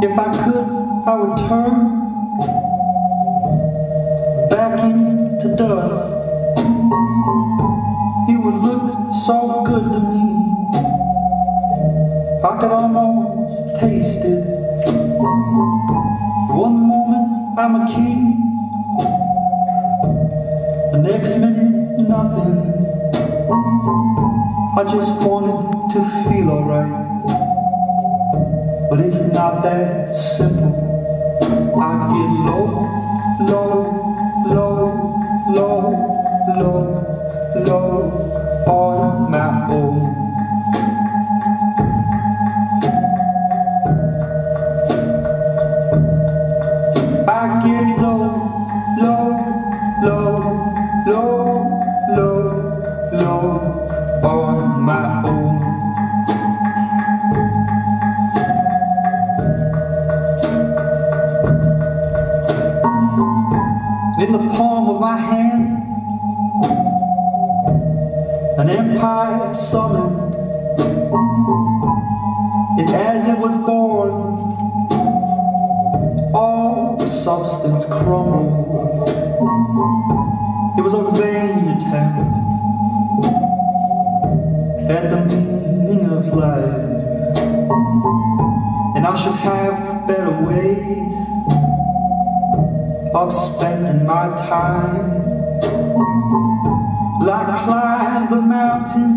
If I could, I would turn back into dust. He would look so good to me. I could almost taste it. One moment I'm a king, the next minute nothing. I just wanted to feel alright but it's not that simple. I get low, low, low, low, low, low on my own. I get In the palm of my hand, an empire summoned. It as it was born, all the substance crumbled. It was a vain attempt at the meaning of life, and I should have better ways of spending my time. Like climb the mountain,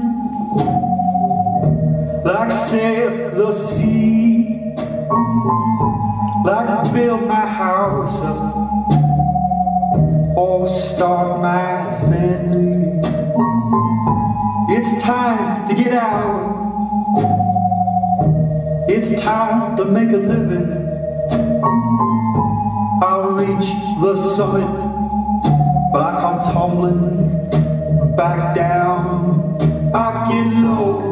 like sail the sea, like build my house up, or start my family. It's time to get out. It's time to make a living. I'll reach the summit, but I come tumbling back down. I get low.